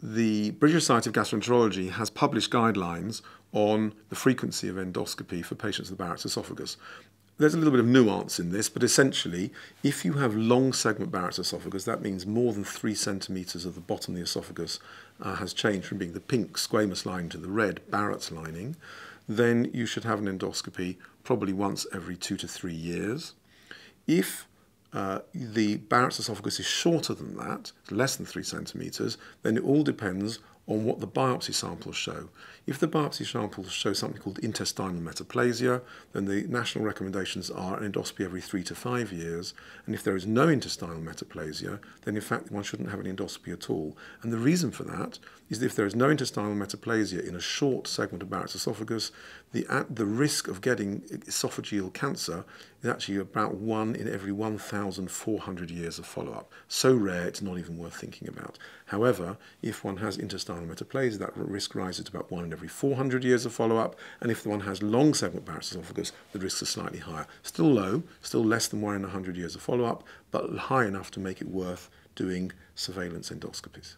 The British Society of Gastroenterology has published guidelines on the frequency of endoscopy for patients with Barrett's esophagus. There's a little bit of nuance in this, but essentially, if you have long segment Barrett's esophagus, that means more than three centimetres of the bottom of the esophagus uh, has changed from being the pink squamous lining to the red Barrett's lining, then you should have an endoscopy probably once every two to three years. If uh, the Barrett's esophagus is shorter than that, less than three centimetres, then it all depends on what the biopsy samples show. If the biopsy samples show something called intestinal metaplasia, then the national recommendations are an endoscopy every three to five years. And if there is no intestinal metaplasia, then in fact one shouldn't have an endoscopy at all. And the reason for that is that if there is no intestinal metaplasia in a short segment of Barrett's esophagus, the, at the risk of getting esophageal cancer is actually about one in every 1,400 years of follow-up. So rare, it's not even worth thinking about. However, if one has intestinal that risk rises to about one in every 400 years of follow-up, and if the one has long segment Barrett's esophagus, the risks are slightly higher. Still low, still less than one in 100 years of follow-up, but high enough to make it worth doing surveillance endoscopies.